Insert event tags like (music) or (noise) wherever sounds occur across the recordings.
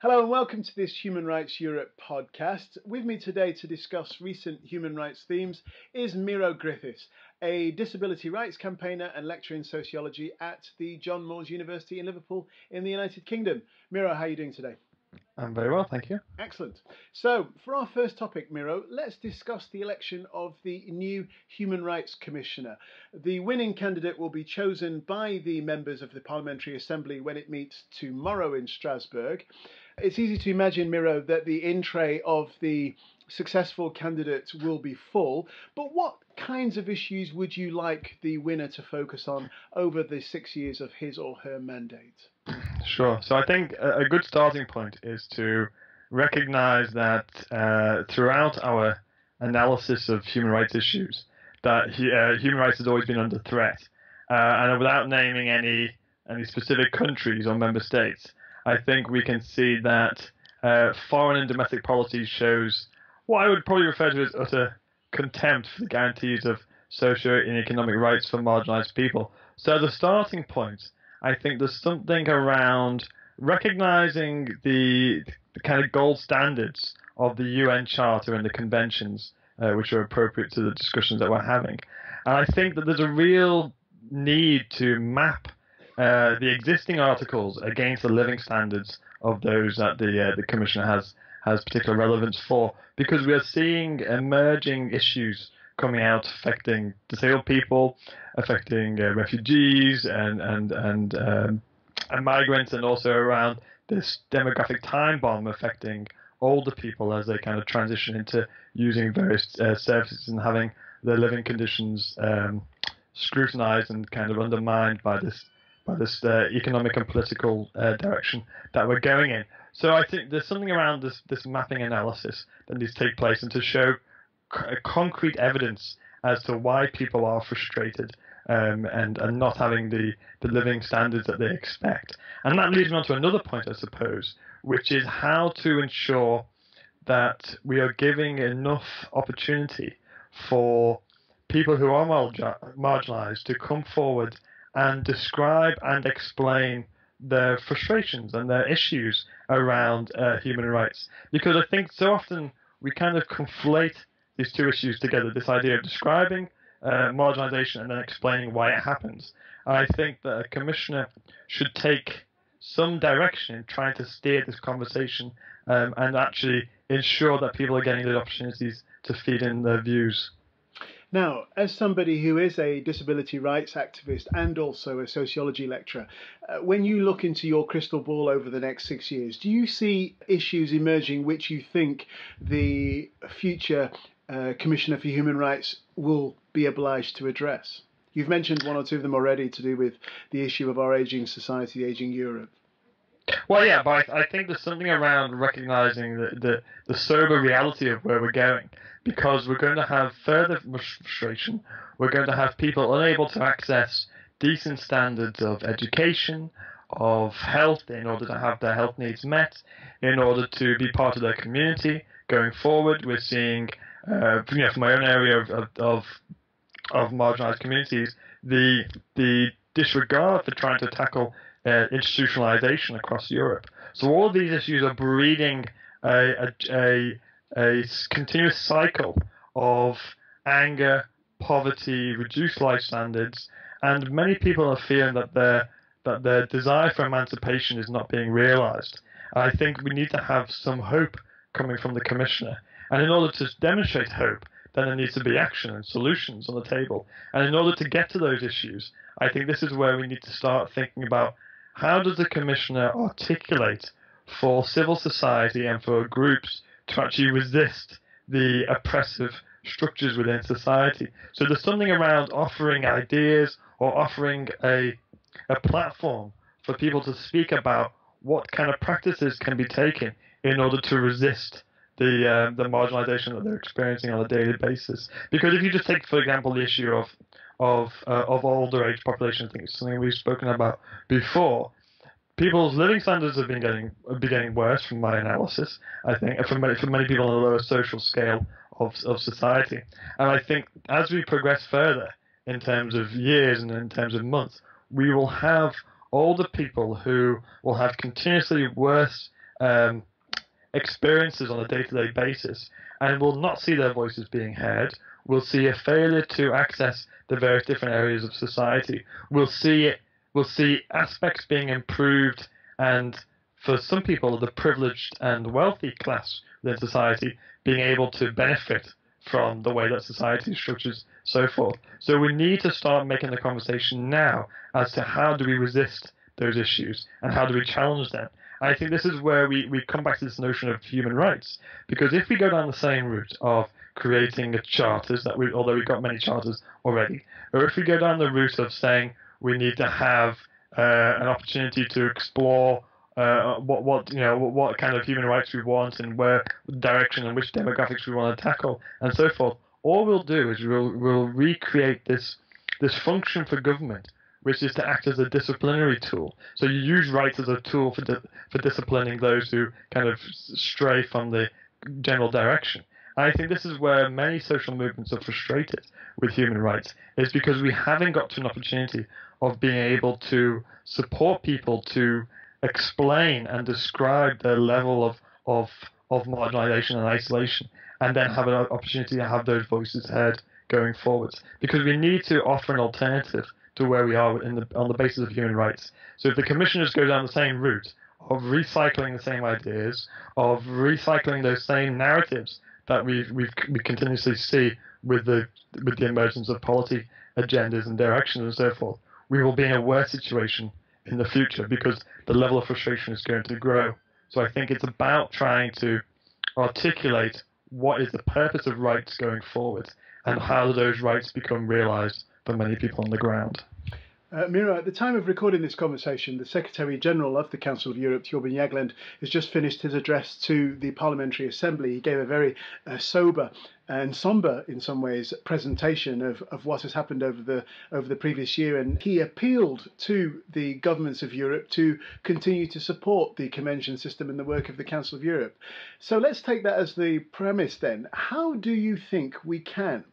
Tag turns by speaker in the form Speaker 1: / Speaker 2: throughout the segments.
Speaker 1: Hello and welcome to this Human Rights Europe podcast. With me today to discuss recent human rights themes is Miro Griffiths, a disability rights campaigner and lecturer in sociology at the John Moores University in Liverpool in the United Kingdom. Miro, how are you doing today?
Speaker 2: I'm very well, thank you.
Speaker 1: Excellent. So, for our first topic, Miro, let's discuss the election of the new Human Rights Commissioner. The winning candidate will be chosen by the members of the Parliamentary Assembly when it meets tomorrow in Strasbourg. It's easy to imagine, Miro, that the in tray of the successful candidates will be full. But what kinds of issues would you like the winner to focus on over the six years of his or her mandate?
Speaker 2: Sure. So I think a good starting point is to recognize that uh, throughout our analysis of human rights issues, that uh, human rights has always been under threat, uh, and without naming any any specific countries or member states, I think we can see that uh, foreign and domestic policy shows what I would probably refer to as utter contempt for the guarantees of social and economic rights for marginalized people. So the starting point, I think there's something around recognizing the, the kind of gold standards of the UN Charter and the conventions, uh, which are appropriate to the discussions that we're having. And I think that there's a real need to map uh, the existing articles against the living standards of those that the uh, the commissioner has has particular relevance for, because we are seeing emerging issues coming out affecting disabled people, affecting uh, refugees and and and, um, and migrants, and also around this demographic time bomb affecting older people as they kind of transition into using various uh, services and having their living conditions um, scrutinized and kind of undermined by this this uh, economic and political uh, direction that we're going in. So I think there's something around this this mapping analysis that needs to take place and to show c- concrete evidence as to why people are frustrated um, and and not having the the living standards that they expect. And that leads me on to another point, I suppose, which is how to ensure that we are giving enough opportunity for people who are marginalized to come forward and describe and explain their frustrations and their issues around uh, human rights. Because I think so often we kind of conflate these two issues together this idea of describing uh, marginalization and then explaining why it happens. I think that a commissioner should take some direction in trying to steer this conversation um, and actually ensure that people are getting the opportunities to feed in their views.
Speaker 1: Now, as somebody who is a disability rights activist and also a sociology lecturer, uh, when you look into your crystal ball over the next six years, do you see issues emerging which you think the future uh, Commissioner for Human Rights will be obliged to address? You've mentioned one or two of them already to do with the issue of our aging society, aging Europe.
Speaker 2: Well, yeah, but I, think there's something around recognizing the, the, the sober reality of where we're going because we're going to have further frustration. We're going to have people unable to access decent standards of education, of health, in order to have their health needs met, in order to be part of their community. Going forward, we're seeing, uh, you know, from my own area of, of, of, marginalized communities, the the disregard for trying to tackle uh, institutionalization across Europe. So all these issues are breeding a, a, a a continuous cycle of anger, poverty, reduced life standards, and many people are feeling that their that their desire for emancipation is not being realized. I think we need to have some hope coming from the commissioner, and in order to demonstrate hope, then there needs to be action and solutions on the table. And in order to get to those issues, I think this is where we need to start thinking about how does the commissioner articulate for civil society and for groups to actually resist the oppressive structures within society. So there's something around offering ideas or offering a a platform for people to speak about what kind of practices can be taken in order to resist the uh, the marginalization that they're experiencing on a daily basis. Because if you just take, for example, the issue of of uh, of older age population, I think it's something we've spoken about before people's living standards have been getting been getting worse from my analysis. I think for many, for many people on the lower social scale of of society, and I think as we progress further in terms of years and in terms of months, we will have older people who will have continuously worse um, experiences on a day-to-day basis, and will not see their voices being heard. We'll see a failure to access the various different areas of society. We'll see it. We'll see aspects being improved, and for some people, the privileged and wealthy class within society being able to benefit from the way that society is structured, so forth. So we need to start making the conversation now as to how do we resist those issues and how do we challenge them. I think this is where we, we come back to this notion of human rights. Because if we go down the same route of creating charters that we, although we've got many charters already, or if we go down the route of saying we need to have uh, an opportunity to explore uh, what what you know what kind of human rights we want and where direction and which demographics we want to tackle and so forth. All we'll do is we'll we'll recreate this this function for government, which is to act as a disciplinary tool. So you use rights as a tool for di- for disciplining those who kind of stray from the general direction. I think this is where many social movements are frustrated with human rights, is because we haven't got to an opportunity of being able to support people to explain and describe their level of, of, of marginalization and isolation, and then have an opportunity to have those voices heard going forwards. Because we need to offer an alternative to where we are in the, on the basis of human rights. So if the commissioners go down the same route of recycling the same ideas, of recycling those same narratives that we we we continuously see with the with the emergence of policy agendas and directions and so forth, we will be in a worse situation in the future because the level of frustration is going to grow. So I think it's about trying to articulate what is the purpose of rights going forward and how do those rights become realized for many people on the ground.
Speaker 1: Uh, Miro, at the time of recording this conversation, the Secretary General of the Council of Europe, Thorbjørn Jagland, has just finished his address to the Parliamentary Assembly. He gave a very uh, sober and somber, in some ways, presentation of, of what has happened over the over the previous year, and he appealed to the governments of Europe to continue to support the convention system and the work of the Council of Europe. So let's take that as the premise. Then, how do you think we can?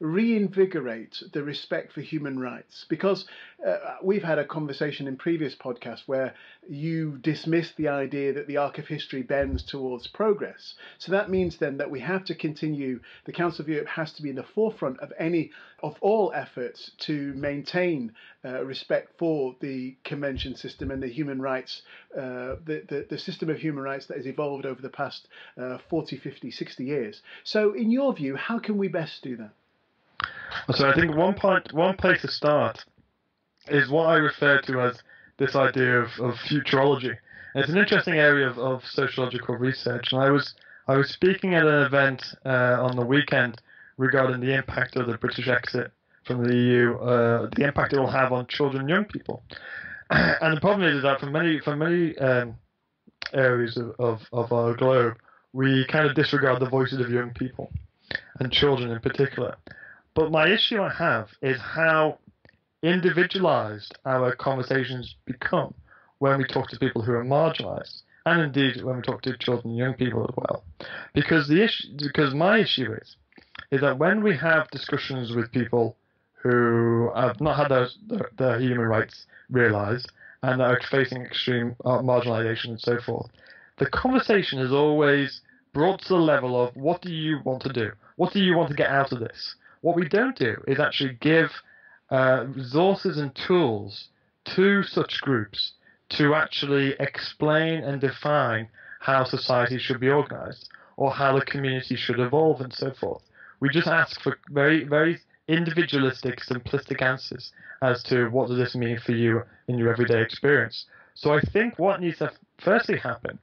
Speaker 1: Reinvigorate the respect for human rights because uh, we've had a conversation in previous podcasts where you dismissed the idea that the arc of history bends towards progress. So that means then that we have to continue, the Council of Europe has to be in the forefront of any, of all efforts to maintain uh, respect for the convention system and the human rights, uh, the, the, the, system of human rights that has evolved over the past uh, 40, 50, 60 years. So, in your view, how can we best do that?
Speaker 2: So I think one point, one place to start is what I refer to as this idea of, of futurology. And it's an interesting area of, of sociological research, and I was I was speaking at an event uh, on the weekend regarding the impact of the British exit from the EU, uh, the impact it will have on children and young people. (clears throat) and the problem is that for many for many um, areas of, of, of our globe, we kind of disregard the voices of young people and children in particular. But my issue I have is how individualized our conversations become when we talk to people who are marginalized, and indeed when we talk to children and young people as well. Because the issue, because my issue is, is that when we have discussions with people who have not had their, their, their human rights realized and are facing extreme uh, marginalization and so forth, the conversation is always brought to the level of what do you want to do? What do you want to get out of this? What we don't do is actually give uh, resources and tools to such groups to actually explain and define how society should be organized or how the community should evolve and so forth. We just ask for very, very individualistic, simplistic answers as to what does this mean for you in your everyday experience. So I think what needs to firstly happen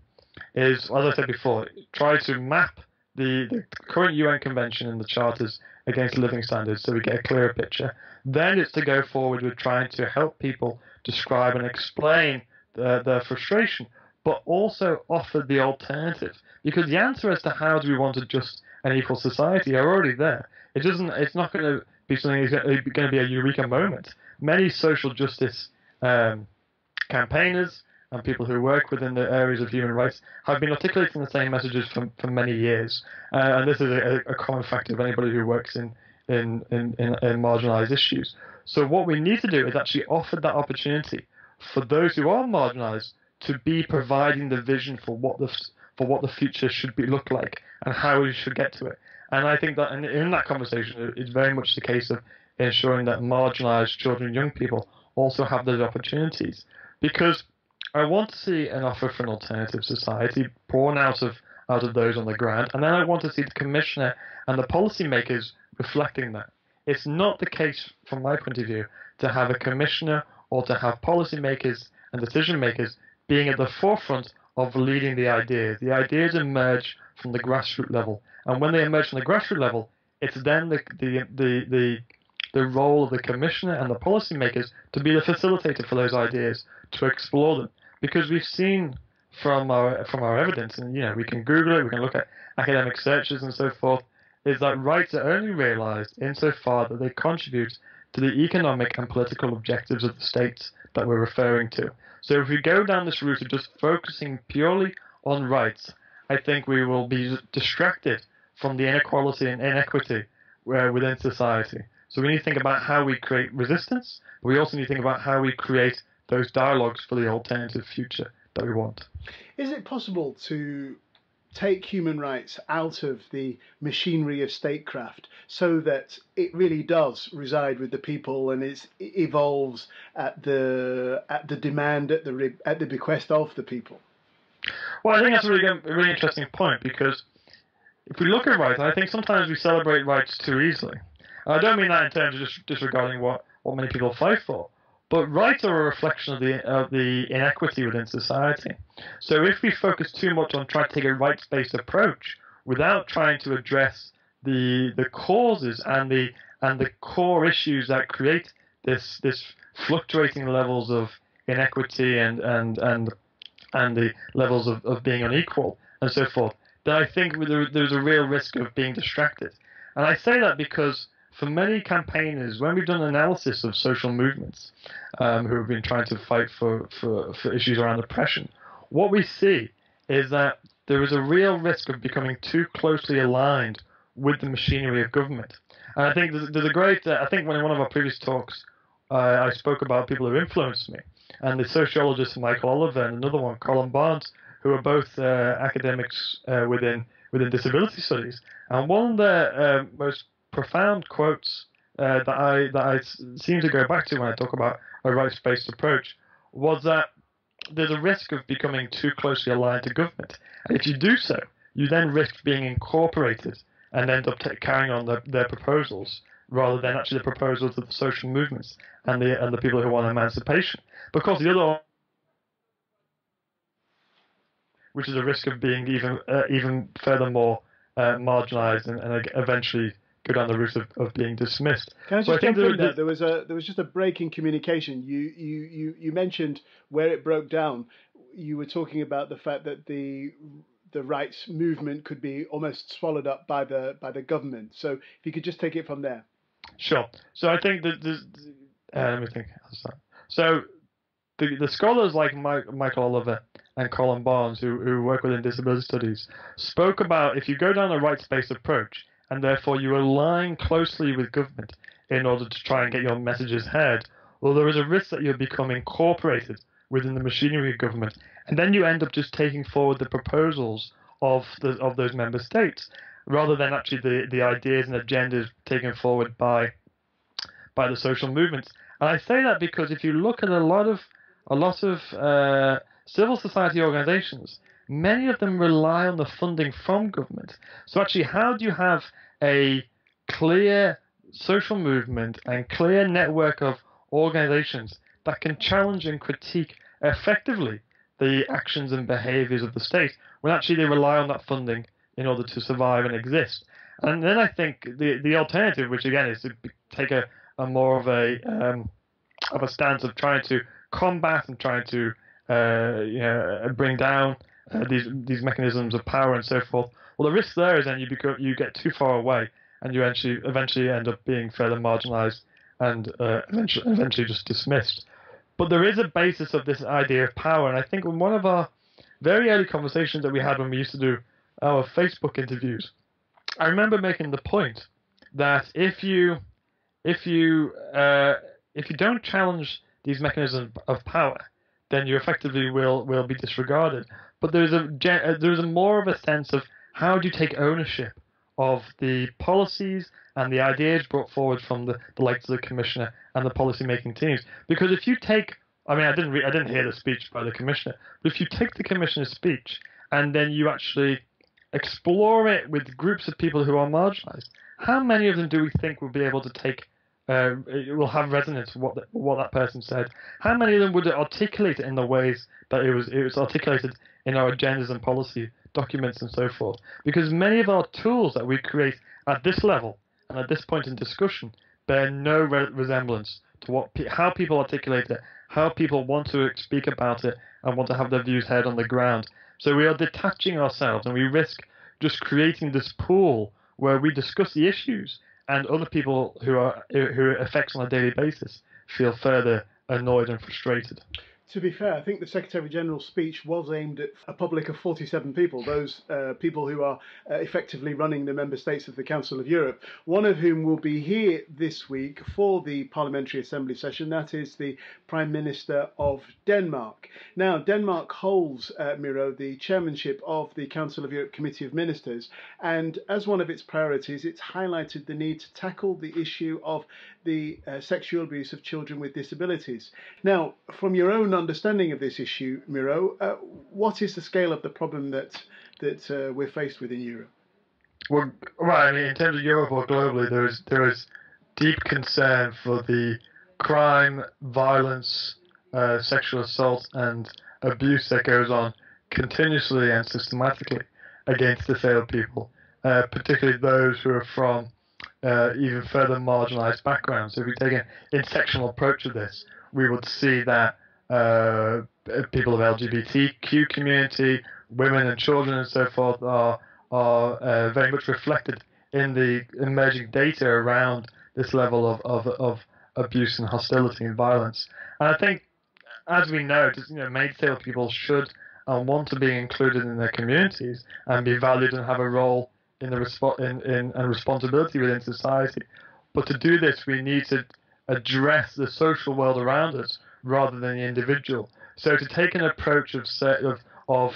Speaker 2: is, as I said before, try to map the, the current UN convention and the charters against living standards so we get a clearer picture. Then it's to go forward with trying to help people describe and explain their, their frustration, but also offer the alternative. Because the answer as to how do we want a just and equal society are already there. It doesn't. It's not going to be something that's going to be a eureka moment. Many social justice um, campaigners and people who work within the areas of human rights have been articulating the same messages for, for many years. Uh, and this is a, a, common factor of anybody who works in, in, in, in, in marginalized issues. So what we need to do is actually offer that opportunity for those who are marginalized to be providing the vision for what the for what the future should be look like and how we should get to it. And I think that in, in that conversation, it's very much the case of ensuring that marginalized children and young people also have those opportunities. Because I want to see an offer for an alternative society born out of out of those on the ground, and then I want to see the commissioner and the policymakers reflecting that. It's not the case, from my point of view, to have a commissioner or to have policymakers and decision makers being at the forefront of leading the ideas. The ideas emerge from the grassroots level, and when they emerge from the grassroots level, it's then the the the the, the role of the commissioner and the policymakers to be the facilitator for those ideas, to explore them, because we've seen from our from our evidence, and you know we can Google it, we can look at academic searches and so forth, is that rights are only realized insofar that they contribute to the economic and political objectives of the states that we're referring to. So if we go down this route of just focusing purely on rights, I think we will be distracted from the inequality and inequity uh, within society. So we need to think about how we create resistance, but we also need to think about how we create those dialogues for the alternative future that we want.
Speaker 1: Is it possible to take human rights out of the machinery of statecraft so that it really does reside with the people and it evolves at the at the demand at the at the bequest of the people.
Speaker 2: Well, I think that's a really, a really interesting point because if we look at rights, I think sometimes we celebrate rights too easily. I don't mean that in terms of just disregarding what, what many people fight for, but rights are a reflection of the of the inequity within society. So if we focus too much on trying to take a rights-based approach without trying to address the the causes and the and the core issues that create this this fluctuating levels of inequity and and and and the levels of, of being unequal and so forth, then I think there's a real risk of being distracted. And I say that because for many campaigners, when we've done analysis of social movements um, who have been trying to fight for, for, for issues around oppression, what we see is that there is a real risk of becoming too closely aligned with the machinery of government. And I think there's, there's a great, uh, I think when in one of our previous talks, uh, I spoke about people who influenced me. And the sociologist Michael Oliver and another one, Colin Barnes, who are both uh, academics uh, within within disability studies. And one of the uh, most profound quotes uh, that I that I seem to go back to when I talk about a rights-based approach was that there's a risk of becoming too closely aligned to government, and if you do so, you then risk being incorporated and end up t- carrying on the, their proposals rather than actually the proposals of the social movements and the and the people who want emancipation. Because the other which is a risk of being even uh, even furthermore uh, marginalized and, and eventually go down the route of, of being dismissed.
Speaker 1: Can I just jump in there? There was a there was just a break in communication. You you you you mentioned where it broke down. You were talking about the fact that the the rights movement could be almost swallowed up by the by the government. So if you could just take it from there.
Speaker 2: Sure. So I think that the, uh, let me think. So the the scholars like Mike, Michael Oliver and Colin Barnes, who, who work within disability studies, spoke about if you go down a rights-based approach, and therefore you align closely with government in order to try and get your messages heard, well, there is a risk that you'll become incorporated within the machinery of government, and then you end up just taking forward the proposals of the of those member states rather than actually the, the ideas and agendas taken forward by by the social movements. And I say that because if you look at a lot of a lot of uh, civil society organizations, many of them rely on the funding from government. So actually, how do you have a clear social movement and clear network of organizations that can challenge and critique effectively the actions and behaviors of the state when actually they rely on that funding in order to survive and exist. And then I think the the alternative, which again is to take a, a more of a um, of a stance of trying to combat and trying to uh, you know, bring down uh, these these mechanisms of power and so forth. Well, the risk there is then you become, you get too far away and you eventually eventually end up being further marginalized and uh, eventually eventually just dismissed. But there is a basis of this idea of power, and I think in one of our very early conversations that we had when we used to do our Facebook interviews, I remember making the point that if you if you uh, if you don't challenge these mechanisms of power, then you effectively will will be disregarded. But there's a uh, there's a more of a sense of how do you take ownership of the policies and the ideas brought forward from the, the likes of the commissioner and the policy making teams. Because if you take, I mean, I didn't re- I didn't hear the speech by the commissioner, but if you take the commissioner's speech and then you actually explore it with groups of people who are marginalized, how many of them do we think will be able to take uh, it will have resonance with what the, what that person said. How many of them would articulate it in the ways that it was it was articulated in our agendas and policy documents and so forth? Because many of our tools that we create at this level and at this point in discussion bear no re- resemblance to what how people articulate it, how people want to speak about it, and want to have their views heard on the ground. So we are detaching ourselves, and we risk just creating this pool where we discuss the issues and other people who are who it affects on a daily basis feel further annoyed and frustrated.
Speaker 1: To be fair, I think the Secretary General's speech was aimed at a public of 47 people, those uh, people who are uh, effectively running the member states of the Council of Europe, one of whom will be here this week for the Parliamentary Assembly session. That is the Prime Minister of Denmark. Now, Denmark holds, uh, Miro, the chairmanship of the Council of Europe Committee of Ministers, and as one of its priorities, it's highlighted the need to tackle the issue of the uh, sexual abuse of children with disabilities. Now, from your own understanding of this issue, Miro, uh, what is the scale of the problem that that uh, we're faced with in Europe?
Speaker 2: Well, right. I mean, in terms of Europe or globally, there is there is deep concern for the crime, violence, uh, sexual assault, and abuse that goes on continuously and systematically against disabled people, uh, particularly those who are from uh, even further marginalized backgrounds. So if we take an intersectional approach to this, we would see that uh, people of LGBTQ community, women and children and so forth are are uh, very much reflected in the emerging data around this level of, of, of abuse and hostility and violence. And I think, as we know, just, you know, disabled people should and want to be included in their communities and be valued and have a role in the respo- in, in and responsibility within society. But to do this, we need to address the social world around us rather than the individual. So to take an approach of of, of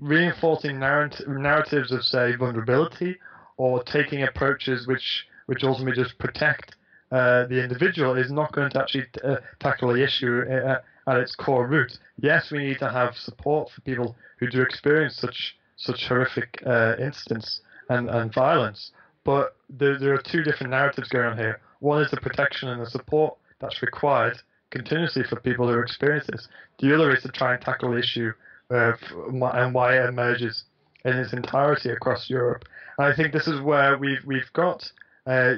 Speaker 2: reinforcing narrat- narratives of say vulnerability, or taking approaches which which ultimately just protect uh, the individual is not going to actually t- uh, tackle the issue uh, at its core root. Yes, we need to have support for people who do experience such such horrific uh, incidents and, and violence, but there, there are two different narratives going on here. One is the protection and the support that's required continuously for people who experience this. The other is to try and tackle the issue uh, and why it emerges in its entirety across Europe. And I think this is where we've we've got uh,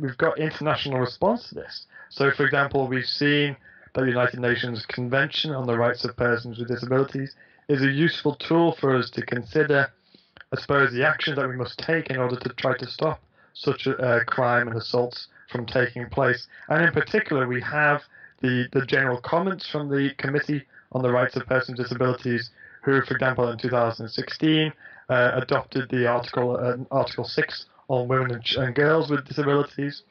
Speaker 2: we've got international response to this. So, for example, we've seen that the United Nations Convention on the Rights of Persons with Disabilities is a useful tool for us to consider, I suppose, the actions that we must take in order to try to stop such a, uh, crime and assaults from taking place. And in particular, we have the, the general comments from the Committee on the Rights of Persons with Disabilities, who, for example, in 2016 uh, adopted the Article uh, Article 6 on women and, and, girls with disabilities,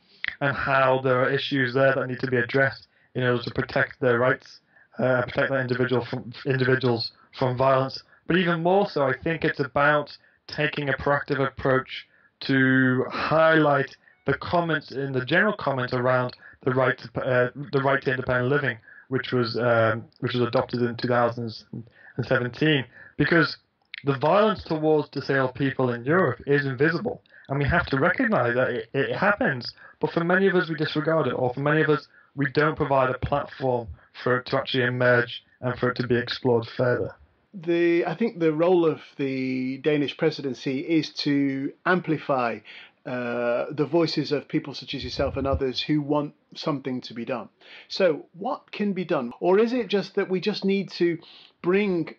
Speaker 2: and how there are issues there that need to be addressed in order to protect their rights, uh, protect their individual from, individuals from violence. But even more so, I think it's about taking a proactive approach to highlight the comments in the general comment around the right. to uh, the right to independent living, which was um, which was adopted in 2017, because the violence towards disabled people in Europe is invisible, and we have to recognise that it, it happens. But for many of us, we disregard it, or for many of us, we don't provide a platform for it to actually emerge and for it to be explored further.
Speaker 1: The I think the role of the Danish presidency is to amplify uh, the voices of people such as yourself and others who want something to be done. So, what can be done? Or is it just that we just need to bring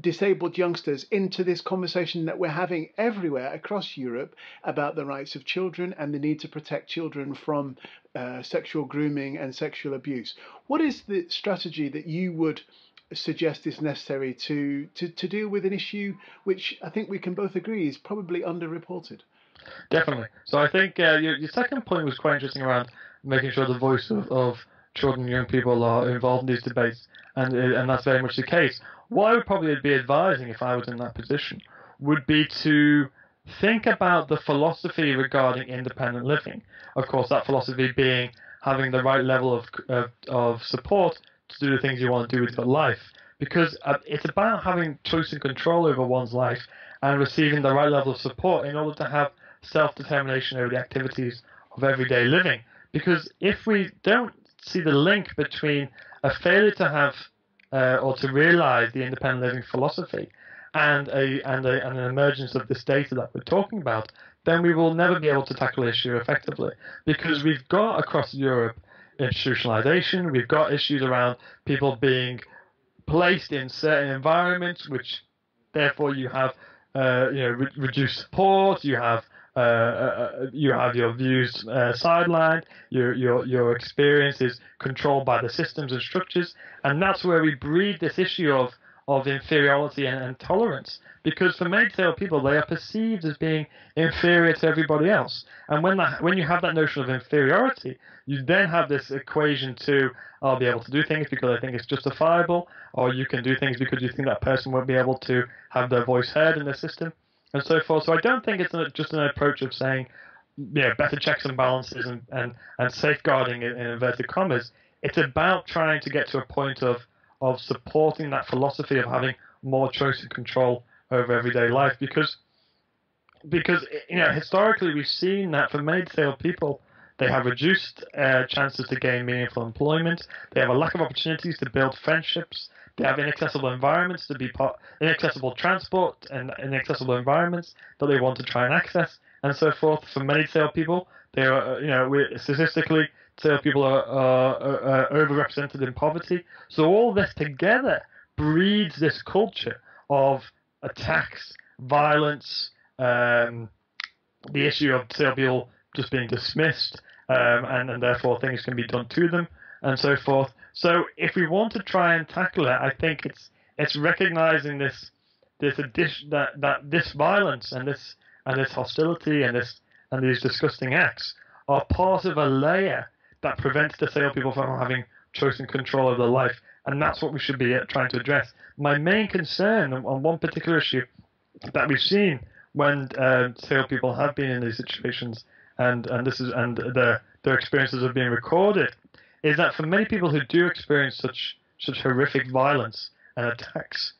Speaker 1: disabled youngsters into this conversation that we're having everywhere across Europe about the rights of children and the need to protect children from uh, sexual grooming and sexual abuse? What is the strategy that you would suggest is necessary to, to, to deal with an issue which I think we can both agree is probably underreported?
Speaker 2: Definitely. So I think uh, your, your second point was quite interesting around making sure the voice of, of children and young people are involved in these debates, and and that's very much the case. What I would probably be advising if I was in that position would be to think about the philosophy regarding independent living. Of course, that philosophy being having the right level of, of, of support to do the things you want to do with your life. Because uh, it's about having choice and control over one's life and receiving the right level of support in order to have self determination over the activities of everyday living. Because if we don't see the link between a failure to have uh, or to realize the independent living philosophy and a and a and an emergence of this data that we're talking about, then we will never be able to tackle the issue effectively because we've got across Europe institutionalization, we've got issues around people being placed in certain environments, which therefore you have uh, you know re- reduced support, you have uh, uh, you have your views uh, sidelined, your, your, your experience is controlled by the systems and structures, and that's where we breed this issue of of inferiority and, and tolerance. Because for disabled people, they are perceived as being inferior to everybody else. And when that, when you have that notion of inferiority, you then have this equation to I'll be able to do things because I think it's justifiable, or you can do things because you think that person won't be able to have their voice heard in the system, and so forth. So I don't think it's just an approach of saying, yeah, better checks and balances and, and, and safeguarding in, in inverted commas. It's about trying to get to a point of of supporting that philosophy of having more choice and control over everyday life because because you know historically we've seen that for made sale people they have reduced uh, chances to gain meaningful employment they have a lack of opportunities to build friendships they have inaccessible environments to be part inaccessible transport and inaccessible environments that they want to try and access and so forth for many disabled people they are you know we statistically so people are, are, are, overrepresented in poverty. So all this together breeds this culture of attacks, violence, um, the issue of people just being dismissed, um, and, and therefore things can be done to them, and so forth. So if we want to try and tackle it, I think it's it's recognizing this this addition that, that this violence and this and this hostility and this and these disgusting acts are part of a layer that prevents disabled people from having choice and control of their life. And that's what we should be uh, trying to address. My main concern on one particular issue that we've seen when uh, disabled people have been in these situations, and, and this is and their their experiences are being recorded, is that for many people who do experience such such horrific violence and attacks,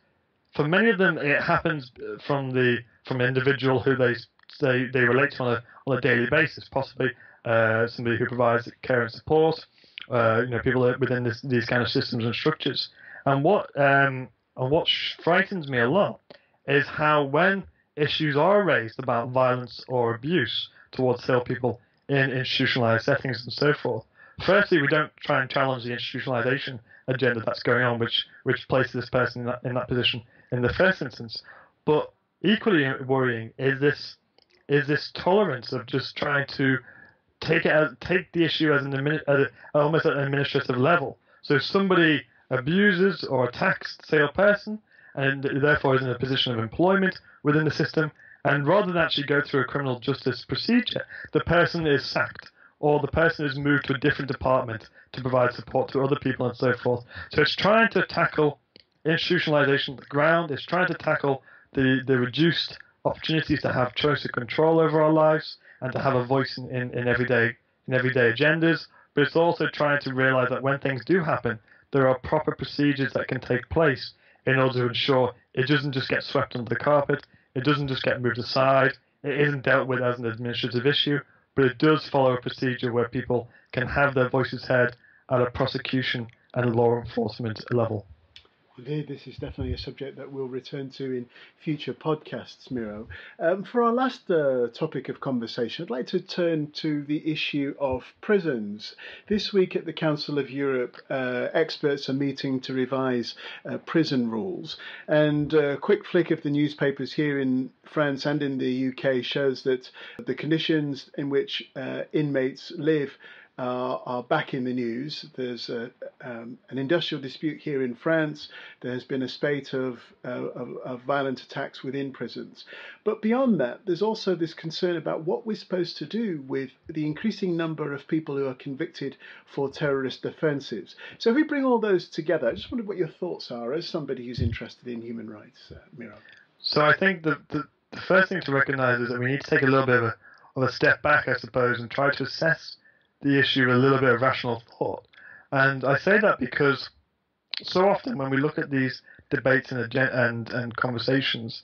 Speaker 2: for many of them it happens from the from an individual who they they, they relate to on a on a daily basis, possibly uh, somebody who provides care and support, uh, you know, people within this, these kind of systems and structures. And what um, and what frightens me a lot is how when issues are raised about violence or abuse towards disabled people in institutionalized settings and so forth, firstly, we don't try and challenge the institutionalization agenda that's going on, which which places this person in that, in that position in the first instance. But equally worrying is this is this tolerance of just trying to take it as take the issue as an as a, almost at an administrative level. So if somebody abuses or attacks, say, a person, and therefore is in a position of employment within the system, and rather than actually go through a criminal justice procedure, the person is sacked or the person has moved to a different department to provide support to other people and so forth. So it's trying to tackle institutionalization at the ground, it's trying to tackle the, the reduced opportunities to have choice and control over our lives, and to have a voice in, in, in everyday in everyday agendas. But it's also trying to realize that when things do happen, there are proper procedures that can take place in order to ensure it doesn't just get swept under the carpet, it doesn't just get moved aside, it isn't dealt with as an administrative issue, but it does follow a procedure where people can have their voices heard at a prosecution and law enforcement level.
Speaker 1: Indeed, this is definitely a subject that we'll return to in future podcasts, Miro. Um, for our last uh, topic of conversation, I'd like to turn to the issue of prisons. This week at the Council of Europe, uh, experts are meeting to revise uh, prison rules. And a quick flick of the newspapers here in France and in the UK shows that the conditions in which uh, inmates live are, are back in the news. There's a, um, an industrial dispute here in France. There's been a spate of, uh, of, of, violent attacks within prisons. But beyond that, there's also this concern about what we're supposed to do with the increasing number of people who are convicted for terrorist offences. So if we bring all those together, I just wondered what your thoughts are as somebody who's interested in human rights, uh, Miro.
Speaker 2: So I think the, the, the first thing to recognise is that we need to take a little bit of a, of a step back, I suppose, and try to assess the issue a little bit of rational thought. And I say that because so often when we look at these debates and, and, and conversations,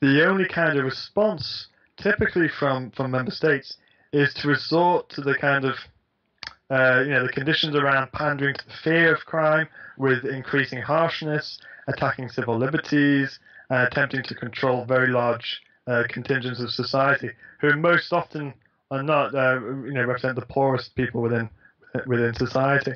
Speaker 2: the only kind of response typically from, from member states is to resort to the kind of uh, you know the conditions around pandering to the fear of crime with increasing harshness, attacking civil liberties, uh, attempting to control very large uh, contingents of society, who most often are not, uh, you know, represent the poorest people within within society.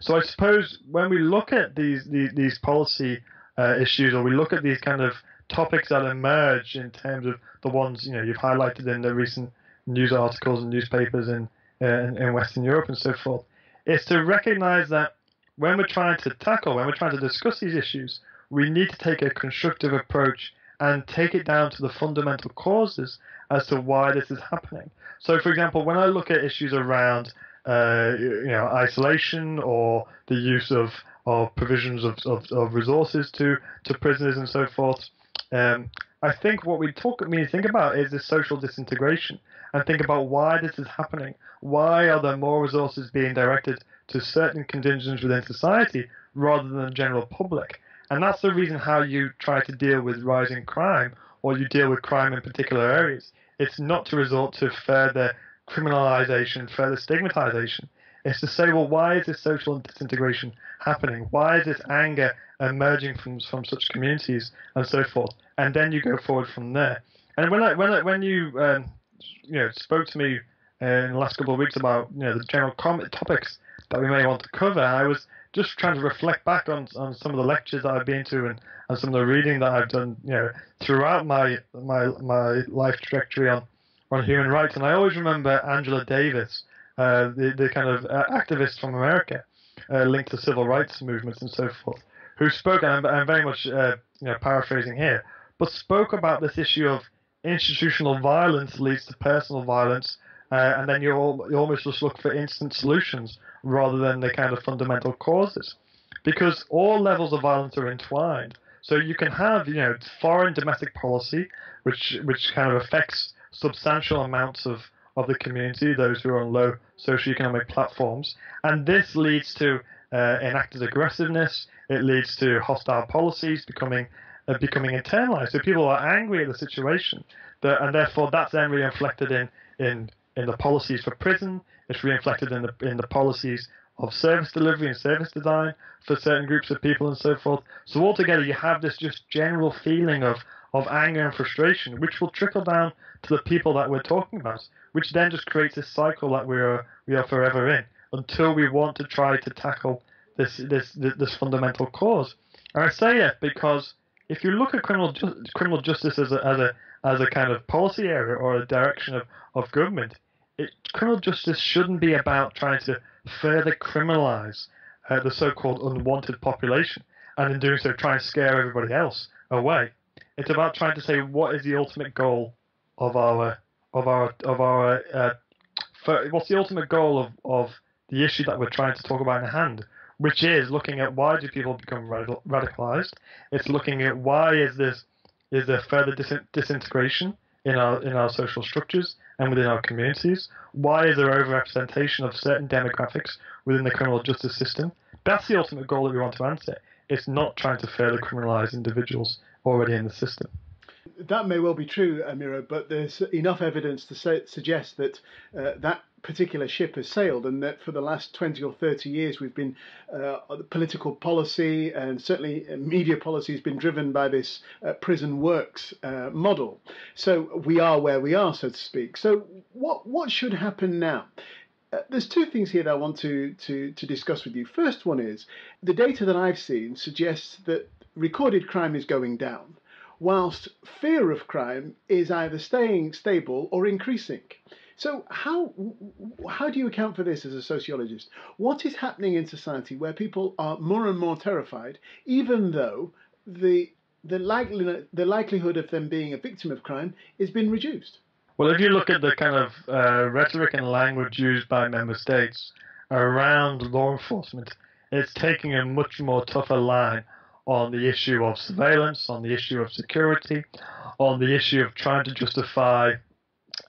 Speaker 2: So I suppose when we look at these these, these policy uh, issues, or we look at these kind of topics that emerge in terms of the ones you know you've highlighted in the recent news articles and newspapers in in, in Western Europe and so forth, is to recognise that when we're trying to tackle, when we're trying to discuss these issues, we need to take a constructive approach and take it down to the fundamental causes as to why this is happening. So, for example, when I look at issues around uh, you know isolation or the use of of provisions of, of, of resources to to prisoners and so forth, um, I think what we talk mean think about is the social disintegration and think about why this is happening. Why are there more resources being directed to certain contingents within society rather than the general public? And that's the reason how you try to deal with rising crime or you deal with crime in particular areas. It's not to resort to further criminalization, further stigmatization. It's to say, well, why is this social disintegration happening? Why is this anger emerging from from such communities and so forth? And then you go forward from there. And when I, when I, when you um, you know spoke to me uh, in the last couple of weeks about you know the general topics that we may want to cover, I was just trying to reflect back on, on some of the lectures that I've been to and, and some of the reading that I've done, you know, throughout my my my life trajectory on on human rights. And I always remember Angela Davis, uh, the the kind of uh, activist from America, uh, linked to civil rights movements and so forth, who spoke. And I'm, I'm very much uh, you know paraphrasing here, but spoke about this issue of institutional violence leads to personal violence uh, and then you you almost just look for instant solutions rather than the kind of fundamental causes, because all levels of violence are entwined. So you can have you know foreign domestic policy, which which kind of affects substantial amounts of of the community, those who are on low socioeconomic platforms, and this leads to uh, enacted aggressiveness. It leads to hostile policies becoming uh, becoming internalized. So people are angry at the situation, that, and therefore that's then reflected in in in the policies for prison. It's reflected in the in the policies of service delivery and service design for certain groups of people and so forth. So altogether, you have this just general feeling of of anger and frustration, which will trickle down to the people that we're talking about, which then just creates this cycle that we are we are forever in until we want to try to tackle this this this fundamental cause. And I say it because if you look at criminal ju- criminal justice as a as a as a kind of policy area or a direction of, of government, it, criminal justice shouldn't be about trying to further criminalize uh, the so-called unwanted population, and in doing so, try and scare everybody else away. It's about trying to say what is the ultimate goal of our of our of our uh, for, what's the ultimate goal of, of the issue that we're trying to talk about in hand, which is looking at why do people become radicalized. It's looking at why is this is there further dis- disintegration in our in our social structures and within our communities? Why is there overrepresentation of certain demographics within the criminal justice system? That's the ultimate goal that we want to answer. It's not trying to further criminalize individuals already in the system.
Speaker 1: That may well be true, Amiro, but there's enough evidence to say, suggest that uh, that particular ship has sailed, and that for the last 20 or 30 years we've been uh, political policy and certainly media policy has been driven by this uh, prison works uh, model. So we are where we are, so to speak. So what what should happen now? Uh, there's two things here that I want to, to, to discuss with you. First one is the data that I've seen suggests that recorded crime is going down, whilst fear of crime is either staying stable or increasing. So how how do you account for this as a sociologist? What is happening in society where people are more and more terrified, even though the the likelihood the likelihood of them being a victim of crime is being reduced?
Speaker 2: Well, if you look at the kind of uh, rhetoric and language used by member states around law enforcement, it's taking a much more tougher line on the issue of surveillance, on the issue of security, on the issue of trying to justify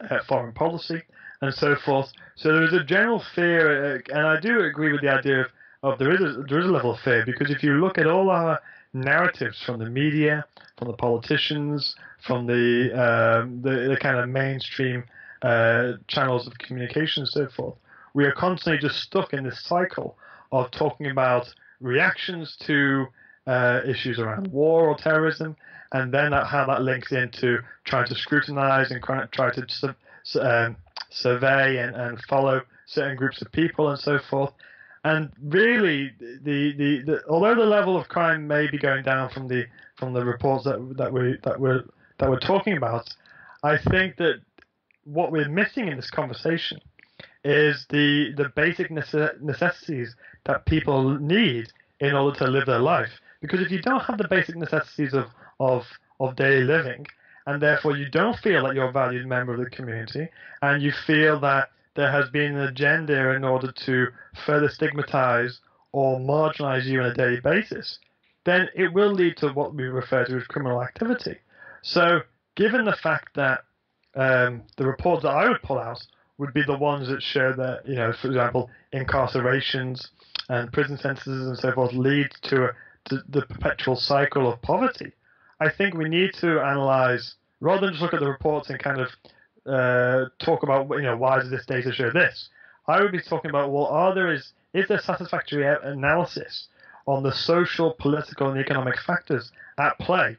Speaker 2: uh, foreign policy, and so forth. So there is a general fear, uh, and I do agree with the idea of, of there is a, there is a level of fear because if you look at all our narratives from the media, from the politicians, from the um, the, the, kind of mainstream uh, channels of communication and so forth, we are constantly just stuck in this cycle of talking about reactions to uh, issues around war or terrorism, and then that, how that links into trying to scrutinize and try to um, survey and, and follow certain groups of people and so forth. And really, the, the, the, although the level of crime may be going down from the from the reports that that we that we're that we're talking about, I think that what we're missing in this conversation is the the basic necessities that people need in order to live their life. Because if you don't have the basic necessities of, of, of daily living, and therefore you don't feel that you're a valued member of the community, and you feel that there has been an agenda in order to further stigmatize or marginalize you on a daily basis, then it will lead to what we refer to as criminal activity. So, given the fact that um, the reports that I would pull out would be the ones that show that, you know, for example, incarcerations and prison sentences and so forth lead to a the, the perpetual cycle of poverty. I think we need to analyze rather than just look at the reports and kind of uh, talk about you know why does this data show this. I would be talking about well, are there is is there satisfactory analysis on the social, political, and economic factors at play,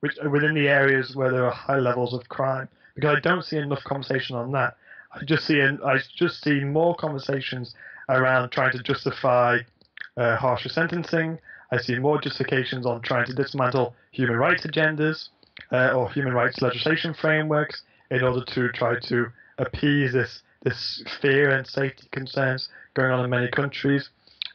Speaker 2: which within the areas where there are high levels of crime? Because I don't see enough conversation on that. I just see I just see more conversations around trying to justify uh, harsher sentencing, I see more justifications on trying to dismantle human rights agendas uh, or human rights legislation frameworks in order to try to appease this this fear and safety concerns going on in many countries.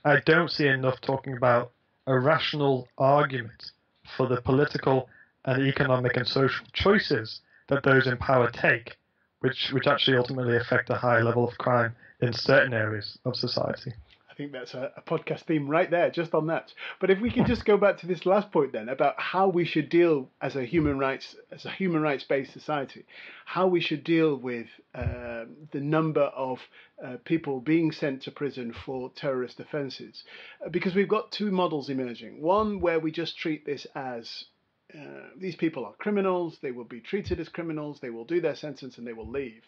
Speaker 2: I don't see enough talking about a rational argument for the political and economic and social choices that those in power take, which which actually ultimately affect a high level of crime in certain areas of society
Speaker 1: think that's a, a, podcast theme right there, just on that. But if we can just go back to this last point then about how we should deal as a human rights as a human rights based society, how we should deal with uh, the number of uh, people being sent to prison for terrorist offences, uh, because we've got two models emerging. One where we just treat this as uh, these people are criminals, they will be treated as criminals, they will do their sentence and they will leave.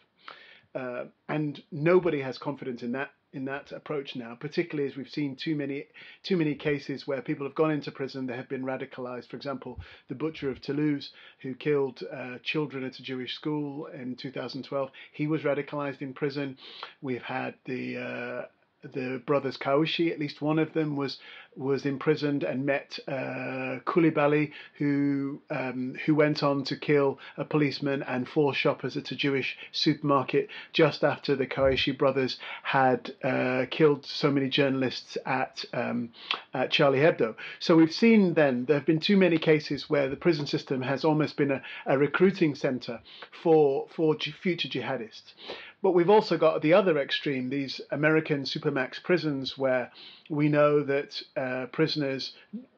Speaker 1: Uh, and nobody has confidence in that in that approach now, particularly as we've seen too many too many cases where people have gone into prison, they have been radicalized. For example, the butcher of Toulouse who killed uh, children at a Jewish school in 2012, he was radicalized in prison. We've had the uh, the brothers Kouachi, at least one of them was was imprisoned and met uh, Coulibaly, who um, who went on to kill a policeman and four shoppers at a Jewish supermarket just after the Kouachi brothers had uh, killed so many journalists at um, at Charlie Hebdo. So we've seen then there have been too many cases where the prison system has almost been a, a recruiting centre for for future jihadists. But we've also got the other extreme, these American supermax prisons, where we know that uh, prisoners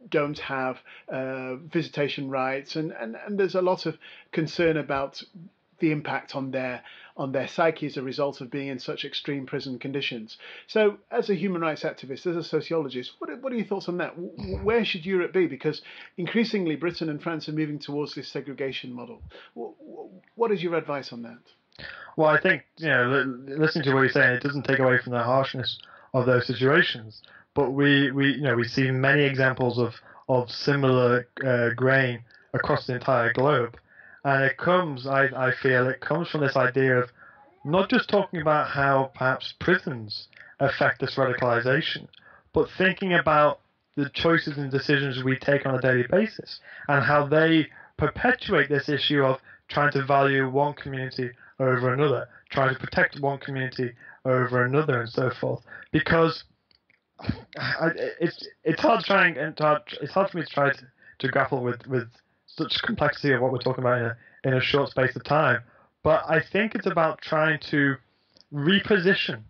Speaker 1: don't have uh, visitation rights, and, and, and there's a lot of concern about the impact on their on their psyche as a result of being in such extreme prison conditions. So, as a human rights activist, as a sociologist, what are, what are your thoughts on that? Where should Europe be? Because increasingly, Britain and France are moving towards this segregation model. What is your advice on that?
Speaker 2: Well, I think you know, listening to what you're saying, it doesn't take away from the harshness of those situations. But we, we you know, we see many examples of of similar uh, grain across the entire globe, and it comes, I, I feel, it comes from this idea of not just talking about how perhaps prisons affect this radicalization, but thinking about the choices and decisions we take on a daily basis and how they perpetuate this issue of trying to value one community over another, trying to protect one community over another, and so forth. Because I, it's it's hard trying and it's hard for me to try to, to grapple with, with such complexity of what we're talking about in a, in a short space of time. But I think it's about trying to reposition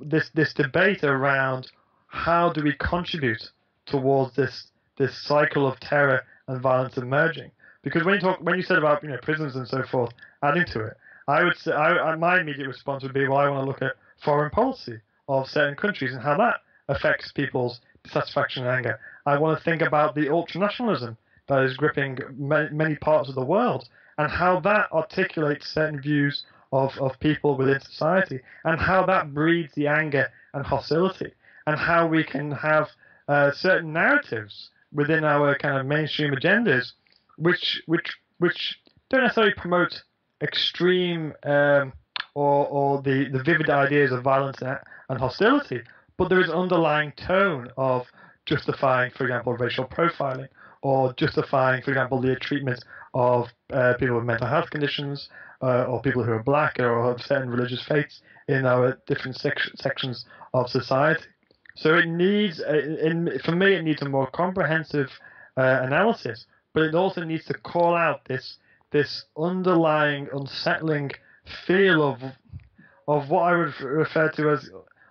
Speaker 2: this this debate around how do we contribute towards this this cycle of terror and violence emerging. Because when you talk, when you said about you know prisons and so forth, adding to it, I would say I, my immediate response would be, well, I want to look at foreign policy of certain countries and how that affects people's dissatisfaction and anger. I want to think about the ultranationalism that is gripping many parts of the world and how that articulates certain views of, of people within society and how that breeds the anger and hostility and how we can have uh, certain narratives within our kind of mainstream agendas which which which don't necessarily promote extreme um, or, or the, the vivid ideas of violence and hostility, but there is an underlying tone of justifying, for example, racial profiling or justifying, for example, the treatment of uh, people with mental health conditions uh, or people who are black or have certain religious faiths in our different sec- sections of society. So it needs, uh, in, for me, it needs a more comprehensive uh, analysis, but it also needs to call out this this underlying unsettling feel of of what I would refer to as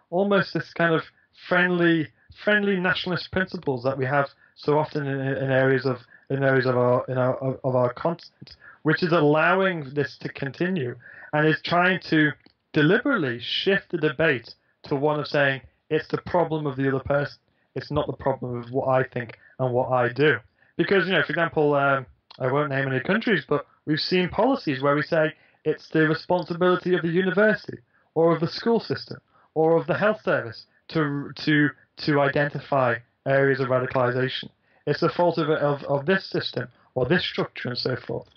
Speaker 2: almost this kind of friendly friendly nationalist principles that we have so often in, in areas of in areas of our in our of our continent, which is allowing this to continue and is trying to deliberately shift the debate to one of saying it's the problem of the other person, it's not the problem of what I think and what I do. Because you know, for example, um, I won't name any countries, but we've seen policies where we say it's the responsibility of the university or of the school system or of the health service to to to identify areas of radicalization. It's the fault of, of, of this system or this structure and so forth.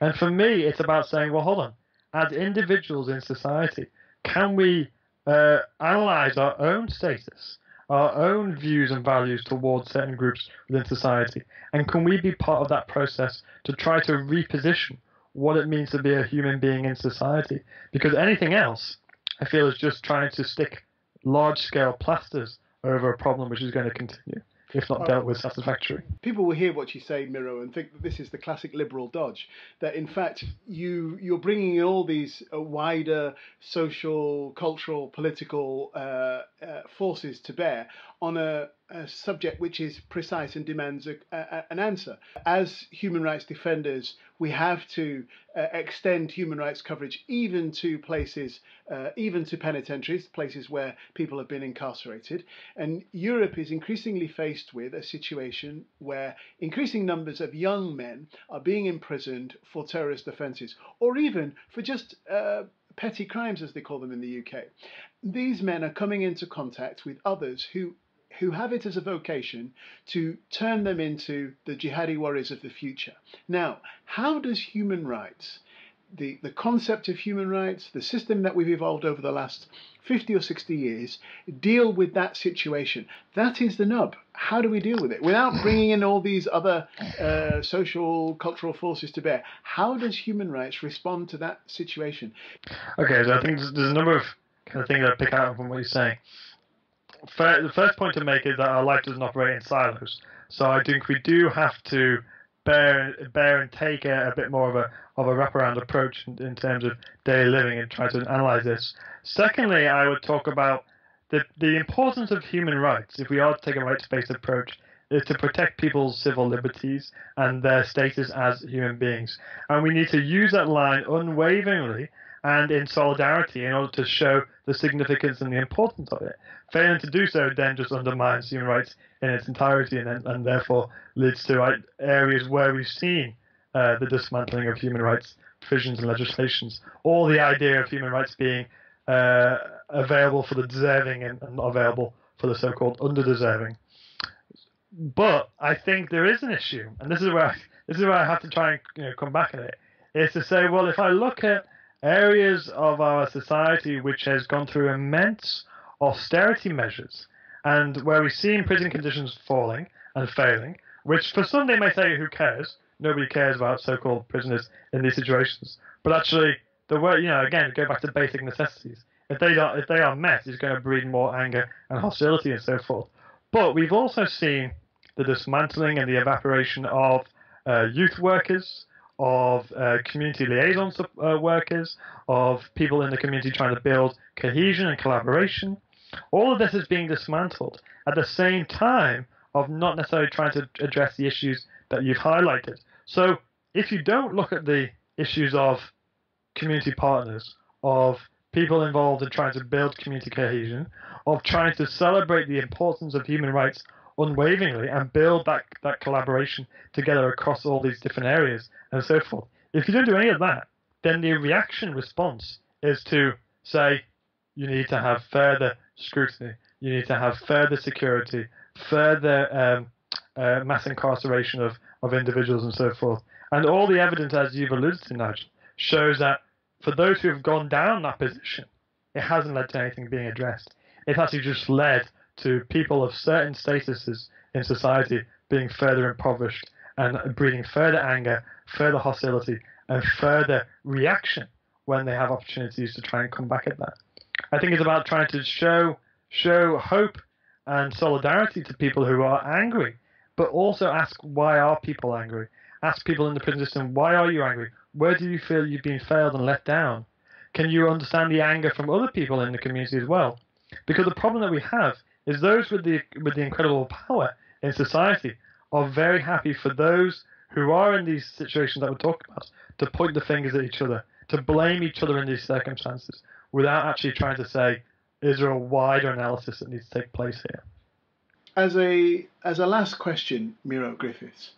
Speaker 2: And for me, it's about saying, well, hold on. As individuals in society, can we uh, analyze our own status, our own views and values towards certain groups within society? And can we be part of that process to try to reposition what it means to be a human being in society? Because anything else, I feel, is just trying to stick large scale plasters over a problem which is going to continue if not dealt with satisfactorily.
Speaker 1: People will hear what you say, Miro, and think that this is the classic liberal dodge. That in fact you you're bringing in all these uh, wider social, cultural, political uh, uh, forces to bear on a, a, subject which is precise and demands a, a, an answer. As human rights defenders, we have to uh, extend human rights coverage even to places, uh, even to penitentiaries, places where people have been incarcerated. And Europe is increasingly faced with a situation where increasing numbers of young men are being imprisoned for terrorist offences or even for just uh, petty crimes, as they call them in the UK. These men are coming into contact with others who who have it as a vocation to turn them into the jihadi warriors of the future. Now, how does human rights, the, the concept of human rights, the system that we've evolved over the last 50 or 60 years, deal with that situation? That is the nub. How do we deal with it without bringing in all these other uh, social, cultural forces to bear? How does human rights respond to that situation?
Speaker 2: Okay, so I think there's a number of kind of things I pick out from what you're saying the first point to make is that our life doesn't operate in silos. So I think we do have to bear bear and take a, a bit more of a of a wraparound approach in, in, terms of daily living and try to analyze this. Secondly, I would talk about the the importance of human rights. If we are to take a rights-based approach, is to protect people's civil liberties and their status as human beings, and we need to use that line unwaveringly and in solidarity in order to show the significance and the importance of it. Failing to do so then just undermines human rights in its entirety and, and therefore leads to areas where we've seen uh, the dismantling of human rights provisions and legislations, or the idea of human rights being uh, available for the deserving and, and not available for the so-called underdeserving. But I think there is an issue, and this is where I, this is where I have to try and you know, come back at it. Is to say, well, if I look at areas of our society which has gone through immense austerity measures and where we've seen prison conditions falling and failing, which for some they may say, who cares? nobody cares about so-called prisoners in these situations. But actually, the way you know, again, go back to basic necessities. If they are if they are met, it's going to breed more anger and hostility and so forth. But we've also seen the dismantling and the evaporation of uh, youth workers, of uh, community liaison uh, workers, of people in the community trying to build cohesion and collaboration. All of this is being dismantled at the same time of not necessarily trying to address the issues that you've highlighted. So if you don't look at the issues of community partners, of people involved in trying to build community cohesion, of trying to celebrate the importance of human rights unwaveringly and build that, that collaboration together across all these different areas and so forth. If you don't do any of that, then the reaction response is to say you need to have further scrutiny, you need to have further security, further um, uh, mass incarceration of, of individuals and so forth. And all the evidence, as you've alluded to, Nigel, shows that for those who have gone down that position, it hasn't led to anything being addressed. It's actually just led to people of certain statuses in society being further impoverished and breeding further anger, further hostility, and further reaction when they have opportunities to try and come back at that. I think it's about trying to show show hope and solidarity to people who are angry, but also ask why are people angry? Ask people in the prison system why are you angry? Where do you feel you've been failed and let down? Can you understand the anger from other people in the community as well? Because the problem that we have is those with the with the incredible power in society are very happy for those who are in these situations that we're talking about to point the fingers at each other, to blame each other in these circumstances, without actually trying to say, is there a wider analysis that needs to take place here?
Speaker 1: As a as a last question, Miro Griffiths,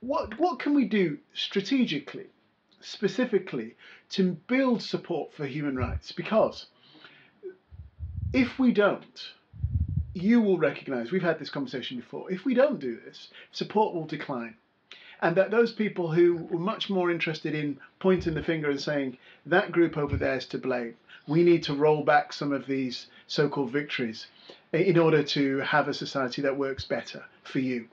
Speaker 1: what what can we do strategically, specifically, to build support for human rights? Because if we don't, you will recognise, we've had this conversation before, if we don't do this, support will decline. And that those people who were much more interested in pointing the finger and saying, that group over there is to blame, we need to roll back some of these so called victories in order to have a society that works better for you.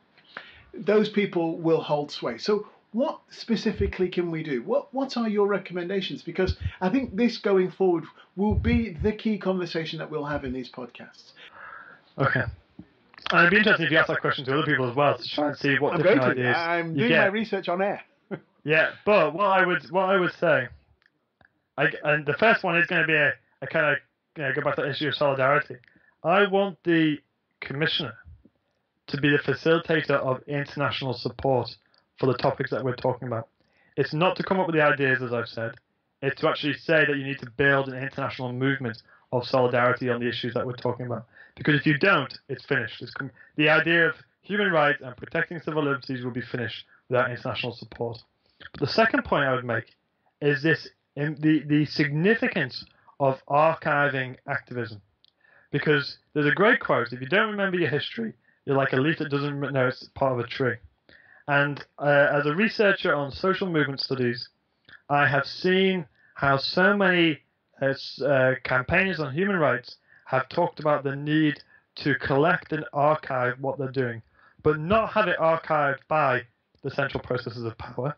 Speaker 1: Those people will hold sway. So, what specifically can we do? What what are your recommendations? Because I think this going forward will be the key conversation that we'll have in these podcasts.
Speaker 2: Okay. And it'd be interesting if you ask that question to other people as well to try and see what
Speaker 1: I'm
Speaker 2: different
Speaker 1: going to.
Speaker 2: ideas
Speaker 1: I'm
Speaker 2: you
Speaker 1: doing
Speaker 2: get.
Speaker 1: my research on air. (laughs)
Speaker 2: Yeah, but what I would what I would say, I, and the first one is going to be a, a kind of you know, go back to the issue of solidarity. I want the commissioner to be the facilitator of international support for the topics that we're talking about. It's not to come up with the ideas, as I've said. It's to actually say that you need to build an international movement of solidarity on the issues that we're talking about. Because if you don't, it's finished. It's com- the idea of human rights and protecting civil liberties will be finished without international support. But the second point I would make is this the, the significance of archiving activism. Because there's a great quote if you don't remember your history, you're like a leaf that doesn't know it's part of a tree. And uh, as a researcher on social movement studies, I have seen how so many uh, uh, campaigners on human rights have talked about the need to collect and archive what they're doing, but not have it archived by the central processes of power,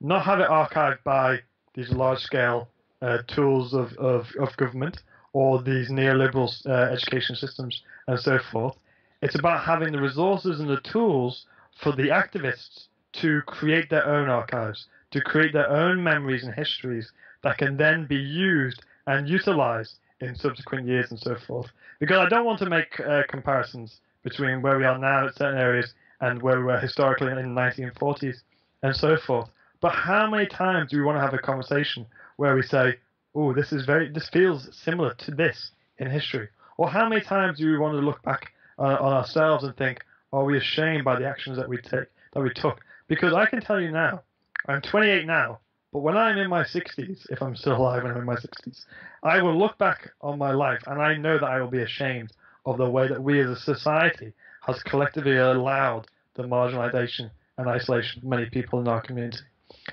Speaker 2: not have it archived by these large scale uh, tools of, of, of government or these neoliberal uh, education systems and so forth. It's about having the resources and the tools for the activists to create their own archives, to create their own memories and histories that can then be used and utilized in subsequent years and so forth. Because I don't want to make uh, comparisons between where we are now in certain areas and where we were historically in the 1940s and so forth. But how many times do we want to have a conversation where we say, "Oh, this is very, this feels similar to this in history," or how many times do we want to look back uh, on ourselves and think, "Are we ashamed by the actions that we take, that we took?" Because I can tell you now, I'm 28 now, but when I'm in my 60s, if I'm still alive when I'm in my 60s, I will look back on my life and I know that I will be ashamed of the way that we as a society has collectively allowed the marginalization and isolation of many people in our community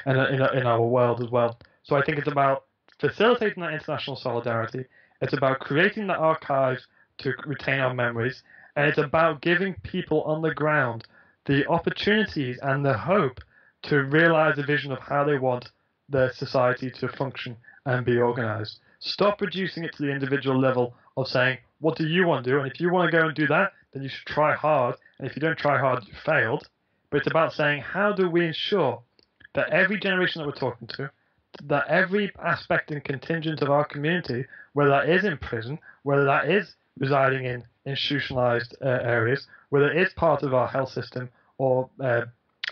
Speaker 2: and in, in our world as well. So I think it's about facilitating that international solidarity. It's about creating the archives to retain our memories, and it's about giving people on the ground the opportunities and the hope to realize a vision of how they want their society to function and be organized. Stop reducing it to the individual level of saying, what do you want to do? And if you want to go and do that, then you should try hard. And if you don't try hard, you failed. But it's about saying, how do we ensure that every generation that we're talking to, that every aspect and contingent of our community, whether that is in prison, whether that is residing in institutionalized uh, areas, whether it is part of our health system or uh,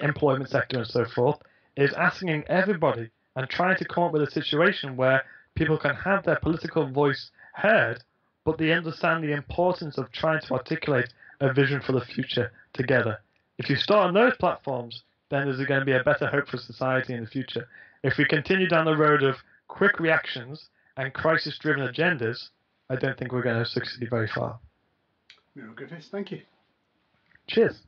Speaker 2: employment sector and so forth, is asking everybody and trying to come up with a situation where people can have their political voice heard, but they understand the importance of trying to articulate a vision for the future together. If you start on those platforms, then there's going to be a better hope for society in the future. If we continue down the road of quick reactions and crisis driven agendas, I don't think we're going to succeed very far.
Speaker 1: Miro Griffiths, thank you.
Speaker 2: Cheers.